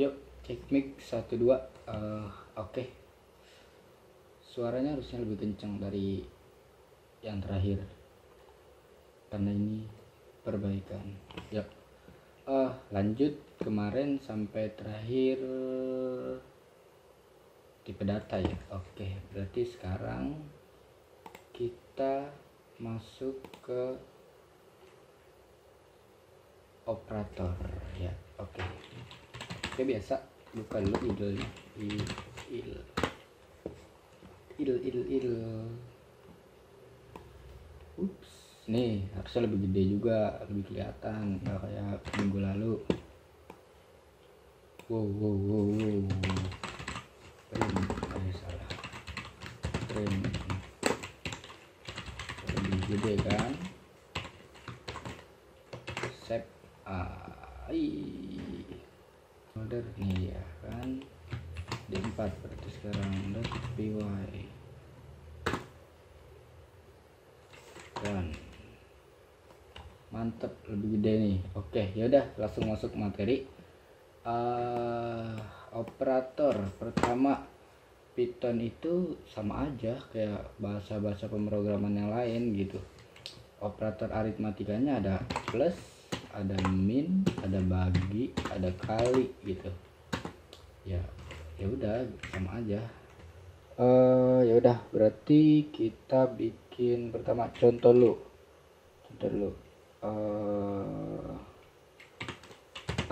Yuk, cek mic 1 2. Eh, oke. Suaranya harusnya lebih kencang dari yang terakhir. Karena ini perbaikan. Yuk. Eh, lanjut kemarin sampai terakhir tipe data ya. Oke, berarti sekarang kita masuk ke operator ya. Oke. Oke biasa buka dulu idolnya. Il il il il il. Ups. Nih, harusnya lebih gede juga, lebih kelihatan nggak kayak minggu lalu. Wow, wow, wow, wow. Trim, eh salah. Trim. Lebih gede kan? Save. Ai. Order nih ya kan. D4 berarti sekarang dot py dan mantep lebih gede nih. Oke yaudah langsung masuk materi. Uh, operator pertama Python itu sama aja kayak bahasa-bahasa pemrograman yang lain gitu. Operator aritmatikanya ada plus ada min ada bagi ada kali gitu. Ya ya udah sama aja. Uh, ya udah berarti kita bikin pertama contoh lu. Contoh dulu uh,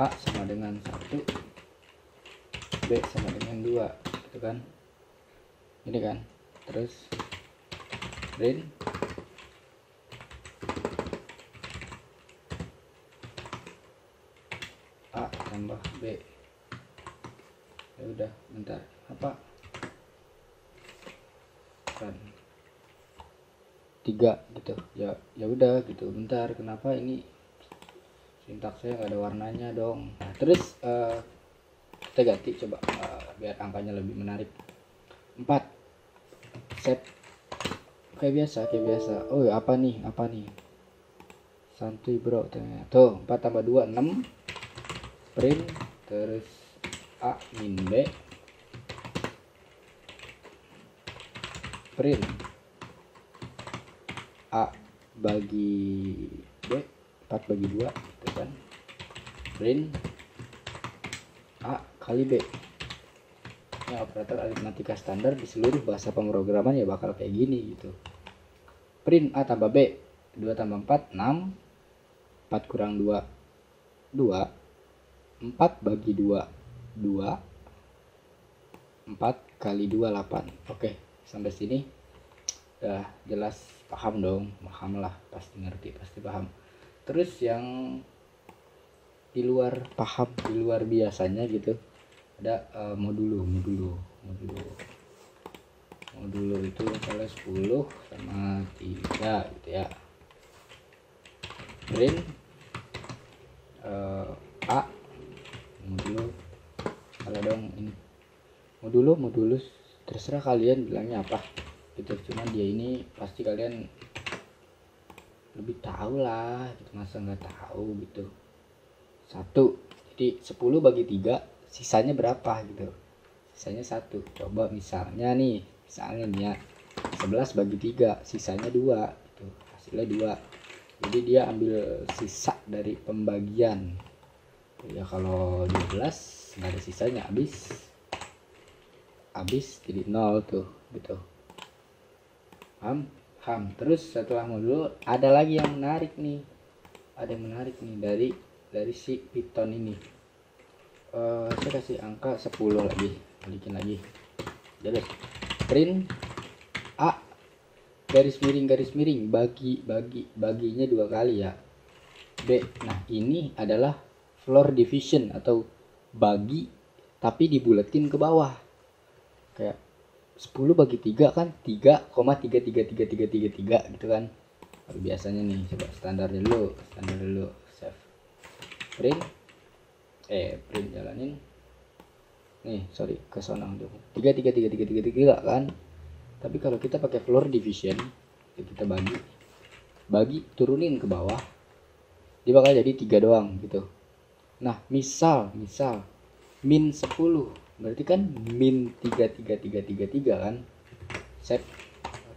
A sama dengan satu B sama dengan dua gitu kan? Ini kan? Terus print A tambah B. Ya udah bentar. Apa? Kan. Tiga gitu. Ya ya udah gitu. Bentar kenapa ini? Sintaksnya nggak ada warnanya dong. Nah, terus uh, kita ganti coba uh, biar angkanya lebih menarik. Empat. Set. Kayak biasa kayak biasa. Oh apa nih? Apa nih? Santuy bro ternyata. Tuh 4 tambah 2 6 print terus A min B. Print A bagi B 4 bagi 2 gitu kan. Print A kali B. Ini operator aritmatika standar di seluruh bahasa pemrograman ya bakal kayak gini gitu. Print A tambah B 2 tambah 4 6 4 kurang 2 2 4 bagi 2 2 4 kali 2 8 oke sampai sini. Udah jelas paham dong. Paham lah pasti ngerti pasti paham. Terus yang di luar paham di luar biasanya gitu ada uh, modulo modulo modulo. Modulo itu misalnya 10 sama 3 gitu ya. Print uh, A modulo kalau dong ini modulo modulus terserah kalian bilangnya apa. Gitu cuman dia ini pasti kalian lebih tahu lah gitu. Masa nggak tahu gitu. Satu jadi 10 bagi tiga sisanya berapa gitu. Sisanya satu. Coba misalnya nih misalnya nih ya 11 bagi tiga sisanya dua gitu. Hasilnya dua. Jadi dia ambil sisa dari pembagian ya kalau 12 nggak ada sisanya habis. Habis jadi nol tuh gitu. Ham ham. Terus setelah modul ada lagi yang menarik nih. Ada yang menarik nih dari dari si Python ini. Uh, saya kasih angka 10 lagi balikin lagi. Jadi print A garis miring garis miring. Bagi bagi baginya dua kali ya. B nah ini adalah floor division atau bagi tapi dibuletin ke bawah kayak 10 bagi 3 kan 3,33333 gitu kan Lalu biasanya nih coba standar dulu standar dulu save print eh print jalanin nih sorry ke sana dulu 3333333 kan tapi kalau kita pakai floor division ya kita bagi bagi turunin ke bawah dia bakal jadi tiga doang gitu nah misal misal. Min 10 berarti kan min 33333 kan? Set.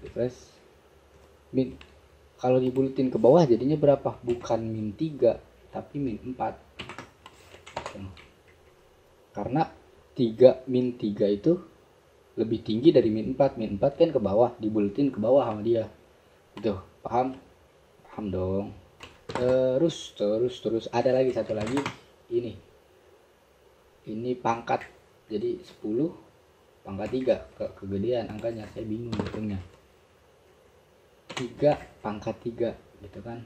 Refresh min kalau dibulutin ke bawah jadinya berapa? Bukan min 3 tapi min 4 karena 3 min 3 itu lebih tinggi dari min 4 min 4 kan ke bawah dibulutin ke bawah sama dia. Itu paham? Paham dong. Terus terus terus. Ada lagi satu lagi ini. Ini pangkat. Jadi 10 pangkat 3 ke kegedean angkanya. Saya bingung hitungnya 3 pangkat 3 gitu kan.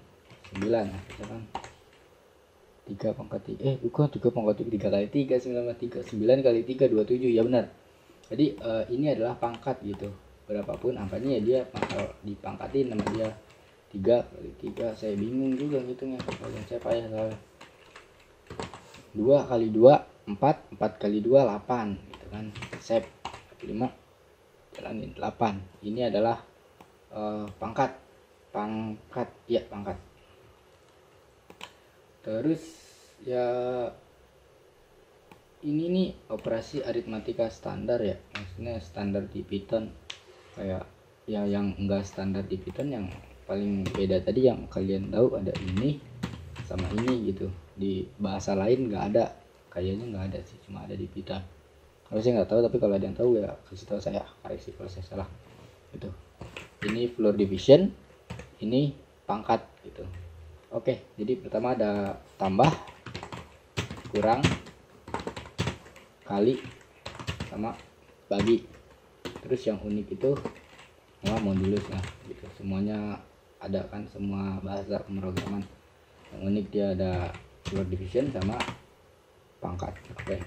9 gitu kan. 3 pangkat 3 eh bukan 3 pangkat 3 3 kali 3 9 3 9 kali 3 27 ya benar. Jadi uh, ini adalah pangkat gitu. Berapapun angkanya ya dia bakal dipangkatin sama dia. 3 kali 3 saya bingung juga ngitungnya. Kalau saya payah soalnya 2 kali 2 4 4 kali 2 8 gitu kan. Save 5 jalanin 8 ini adalah uh, pangkat pangkat ya pangkat. Terus ya ini nih operasi aritmatika standar ya. Maksudnya standar di Python. Kayak ya yang enggak standar di Python yang paling beda tadi yang kalian tahu ada ini sama ini gitu di bahasa lain nggak ada. Kayaknya nggak ada sih cuma ada di Python kalau saya nggak tahu tapi kalau ada yang tahu ya kasih tahu saya. Koreksi kalau saya salah. Gitu. Ini floor division ini pangkat gitu. Oke jadi pertama ada tambah kurang kali sama bagi. Terus yang unik itu semua modulusnya gitu. Semuanya ada kan semua bahasa pemrograman. Yang unik dia ada floor division sama pangkat oke.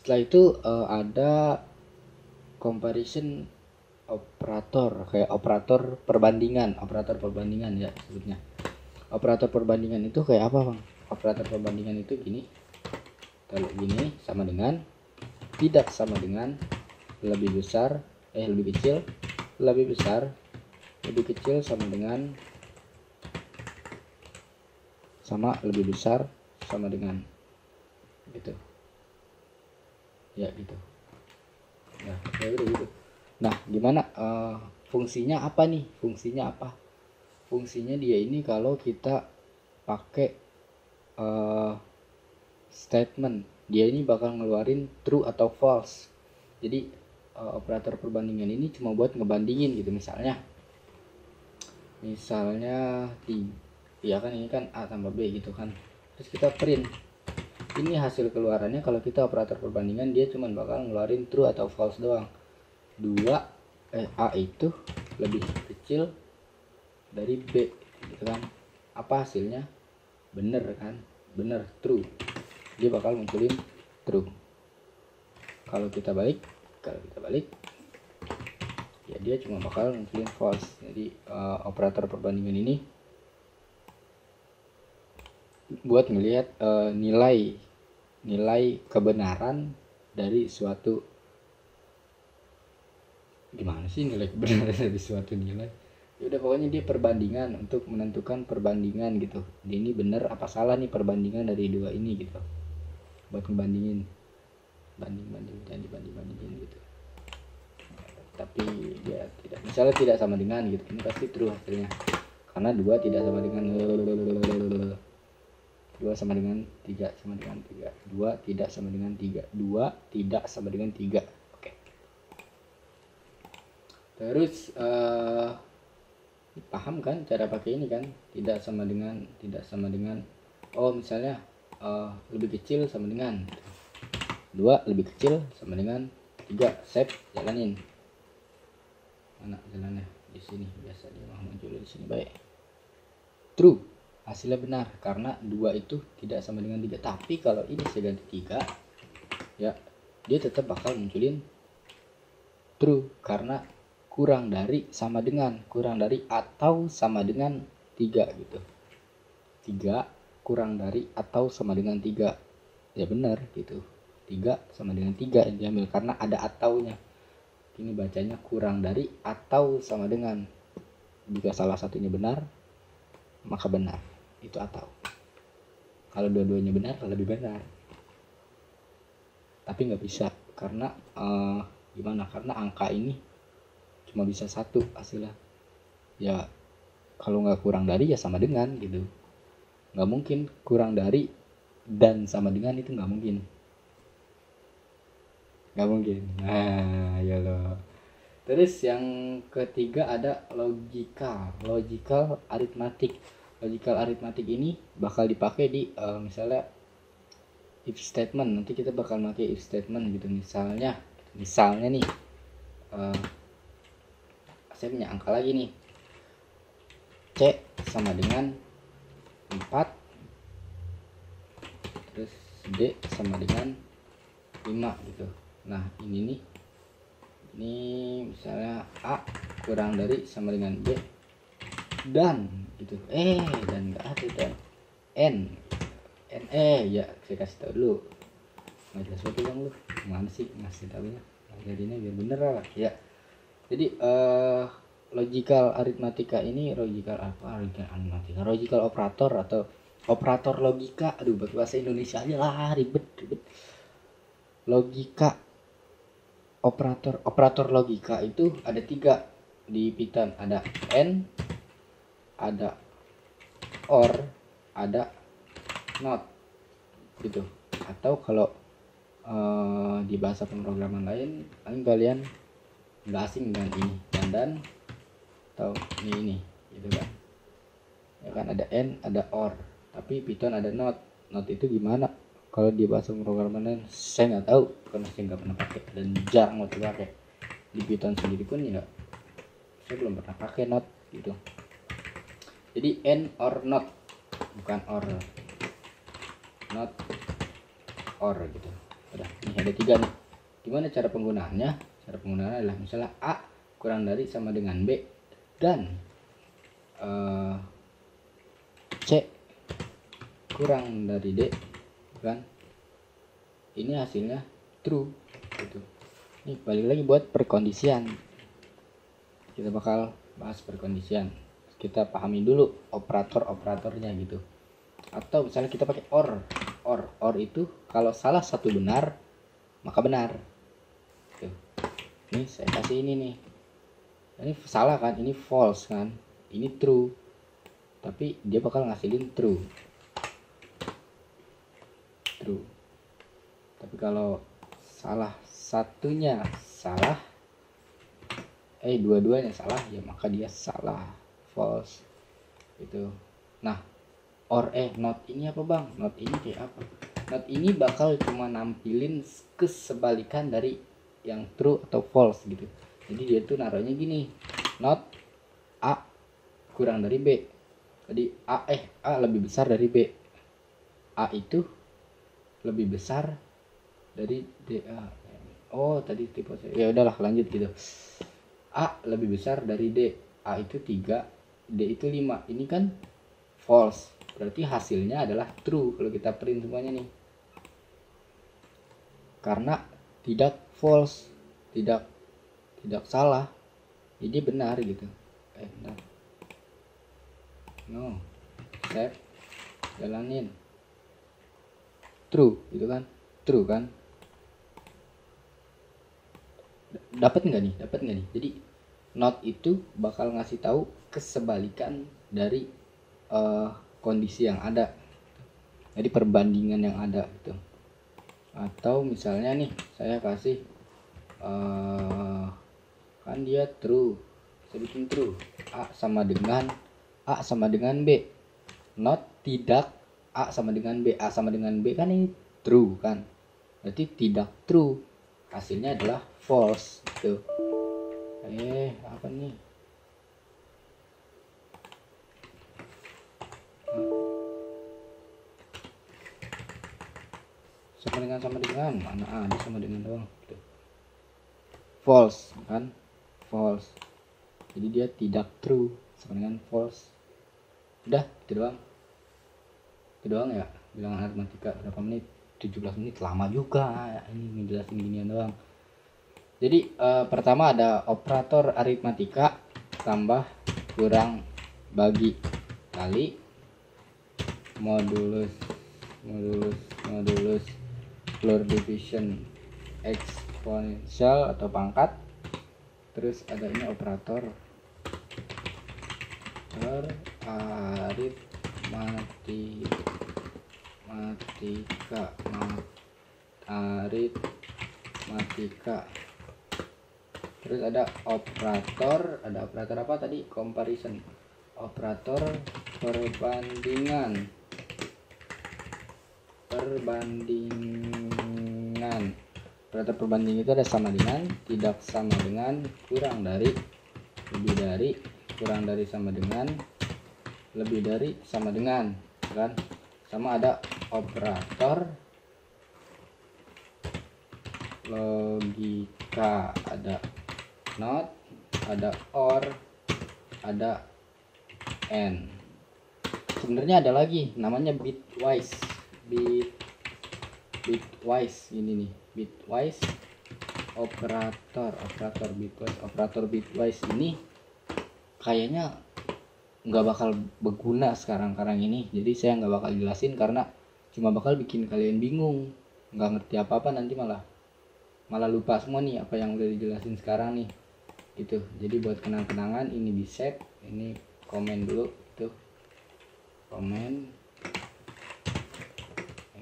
Setelah itu uh, ada comparison operator kayak operator perbandingan operator perbandingan ya sebutnya. Operator perbandingan itu kayak apa bang? Operator perbandingan itu gini kalau gini sama dengan tidak sama dengan lebih besar eh lebih kecil lebih besar lebih kecil sama dengan sama lebih besar sama dengan gitu ya gitu ya ya udah gitu Nah, gimana uh, fungsinya apa nih? Fungsinya apa? Fungsinya dia ini kalau kita pakai uh, statement, dia ini bakal ngeluarin true atau false. Jadi uh, operator perbandingan ini cuma buat ngebandingin gitu misalnya. Misalnya di ya kan ini kan A tambah B gitu kan. Terus kita print. Ini hasil keluarannya kalau kita operator perbandingan dia cuma bakal ngeluarin true atau false doang. 2 eh, A itu lebih kecil dari B gitu kan. Apa hasilnya? Bener kan? Bener true. Dia bakal munculin true. Kalau kita balik kalau kita balik ya dia cuma bakal munculin false. Jadi uh, operator perbandingan ini buat ngelihat uh, nilai nilai kebenaran dari suatu gimana sih nilai kebenaran dari suatu nilai? Ya udah pokoknya dia perbandingan untuk menentukan perbandingan gitu. Ini benar apa salah nih perbandingan dari dua ini gitu. Buat ngebandingin. Banding banding dan dibanding bandingin gitu. Tapi dia tidak misalnya tidak sama dengan gitu. Ini pasti true hasilnya. Karena dua tidak sama dengan dua sama dengan tiga sama dengan tiga. Dua tidak sama dengan tiga. Dua tidak sama dengan tiga. Terus uh, paham kan cara pakai ini kan? Tidak sama dengan tidak sama dengan. Oh misalnya uh, lebih kecil sama dengan. Dua lebih kecil sama dengan tiga. Save jalanin. Mana jalannya? Di sini biasa dia mau muncul di sini. Baik. True hasilnya benar karena dua itu tidak sama dengan tiga. Tapi kalau ini saya ganti tiga ya dia tetap bakal munculin true karena kurang dari sama dengan kurang dari atau sama dengan tiga gitu. Tiga kurang dari atau sama dengan tiga. Ya benar gitu. Tiga sama dengan tiga yang diambil karena ada ataunya. Ini bacanya kurang dari atau sama dengan. Jika salah satunya benar maka benar itu atau kalau dua-duanya benar lebih benar. Tapi nggak bisa karena uh, gimana? Karena angka ini cuma bisa satu hasilnya. Ya kalau nggak kurang dari ya sama dengan gitu. Nggak mungkin kurang dari dan sama dengan itu nggak mungkin. Nggak mungkin. Nah ya lo terus yang ketiga ada logika. Logical arithmetic logical arithmetic ini bakal dipakai di uh, misalnya if statement. Nanti kita bakal pakai if statement gitu. Misalnya misalnya nih uh, saya punya angka lagi nih. C sama dengan 4 terus D sama dengan 5 gitu. Nah ini nih ini misalnya A kurang dari sama dengan B dan gitu. Eh dan enggak ada dan N. N eh ya saya kasih tahu dulu. Nggak jelas banget bang. Lu mana sih? Ngasih tahu ya. Jadinya biar bener lah ya. Jadi uh, logical arithmetica ini logical apa? Logical arithmetica logical operator atau operator logika. Aduh bahasa Indonesia aja lah ribet ribet. Logika. Operator operator logika itu ada tiga. Di Python ada n ada or ada not gitu. Atau kalau uh, di bahasa pemrograman lain paling kalian nggak asing dengan ini dan dan atau ini ini gitu kan. Ya kan ada n ada or tapi Python ada not. Not itu gimana? Kalau di bahasa pemrograman lain saya nggak tahu karena saya nggak pernah pakai dan jarang mau pakai. Di Python sendiri pun ya saya belum pernah pakai not gitu jadi n or not bukan or. Not or gitu. Udah ini ada tiga nih. Gimana cara penggunaannya? Cara penggunaannya adalah misalnya a kurang dari sama dengan b dan uh, c kurang dari d kan ini hasilnya true gitu. Ini balik lagi buat perkondisian. Kita bakal bahas perkondisian kita pahami dulu operator operatornya gitu. Atau misalnya kita pakai or or or itu kalau salah satu benar maka benar. Tuh. ini saya kasih ini nih. Ini salah kan? Ini false kan? Ini true. Tapi dia bakal ngasilin true. True. Tapi kalau salah satunya salah eh dua-duanya salah ya maka dia salah false. Itu. Nah or eh not ini apa bang? Not ini kayak apa? Not ini bakal cuma nampilin kesebalikan dari yang true atau false gitu. Jadi dia tuh naruhnya gini. Not a kurang dari b. Jadi a eh a lebih besar dari b. A itu lebih besar dari d a. Oh tadi tipe ya udahlah lanjut gitu. A lebih besar dari d. A itu 3 d itu 5 ini kan false. Berarti hasilnya adalah true kalau kita print semuanya nih. Karena tidak false tidak tidak salah. Jadi benar gitu. Eh bentar no. Save. Jalanin. True gitu kan? True kan? Dapat nggak nih? Dapat nggak nih? Jadi not itu bakal ngasih tahu kesebalikan dari uh, kondisi yang ada. Jadi perbandingan yang ada gitu. Atau misalnya nih saya kasih uh, kan dia true. Saya bikin true. A sama dengan a sama dengan b. Not tidak a sama dengan b. A sama dengan b kan ini true kan? Berarti tidak true. Hasilnya adalah false gitu eh apa nih? Sama dengan sama dengan. Mana ada sama dengan doang? Gitu. false kan? False. Jadi dia tidak true. Sama dengan false. Udah itu doang. Itu doang ya? Bilangan aritmatika berapa menit? 17 menit. Lama juga. Ini ngejelasin ginian doang jadi uh, pertama ada operator aritmatika tambah kurang bagi kali modulus modulus modulus floor division eksponensial atau pangkat. Terus ada ini operator mati matika matika terus ada operator ada operator apa tadi? Comparison. Operator perbandingan. Perbandingan. Operator perbandingan itu ada sama dengan tidak sama dengan kurang dari lebih dari kurang dari sama dengan lebih dari sama dengan kan? Sama ada operator logika ada not ada or ada and sebenarnya ada lagi namanya bitwise. Bit bitwise ini nih. Bitwise operator. Operator bitwise operator bitwise ini kayaknya nggak bakal berguna sekarang-karang ini. Jadi saya nggak bakal jelasin karena cuma bakal bikin kalian bingung. Nggak ngerti apa-apa nanti malah malah lupa semua nih apa yang udah dijelasin sekarang nih itu jadi buat kenang-kenangan ini di save ini komen dulu itu komen.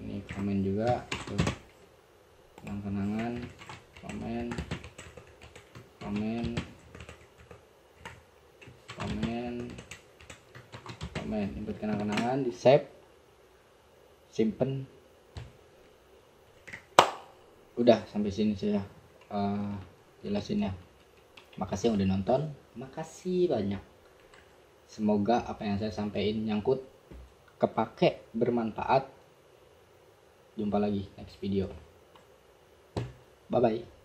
Ini komen juga tuh kenang-kenangan komen. Komen. Komen. Komen. Ini buat kenang-kenangan di save simpen. Udah sampai sini saya uh, jelasin ya makasih yang udah nonton. Makasih banyak. Semoga apa yang saya sampaikan nyangkut kepake bermanfaat. Jumpa lagi next video. Bye bye